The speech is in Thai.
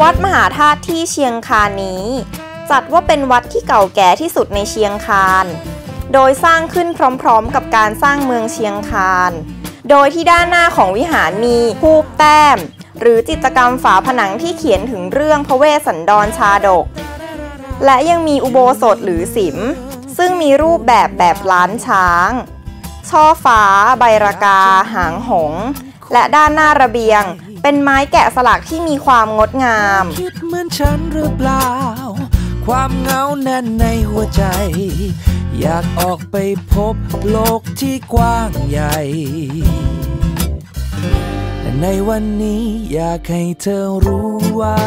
วัดมหาธาตุที่เชียงคานนี้ จัดว่าเป็นวัดที่เก่าแก่ที่สุดในเชียงคาน โดยสร้างขึ้นพร้อมๆ กับการสร้างเมืองเชียงคาน โดยที่ด้านหน้าของวิหารมีภูปแต้ม หรือจิตรกรรมฝาผนังที่เขียนถึงเรื่องพระเวสสันดรชาดก และยังมีอุโบสถหรือสิม ซึ่งมีรูปแบบแบบล้านช้าง ช่อฟ้า ใบรากา หางหง และด้านหน้าระเบียง เป็นไม้แกะสลักที่มีความงดงาม คิดเหมือนฉันหรือเปล่า ความเงาแน่นในหัวใจ อยากออกไปพบโลกที่กว้างใหญ่ ในวันนี้อยากให้เธอรู้ว่า